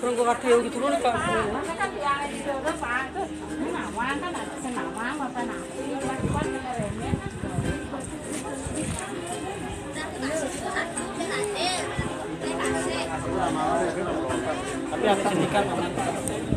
그런 거 같아 여기 들어오니까 그러네. tapi ada ini kan aman.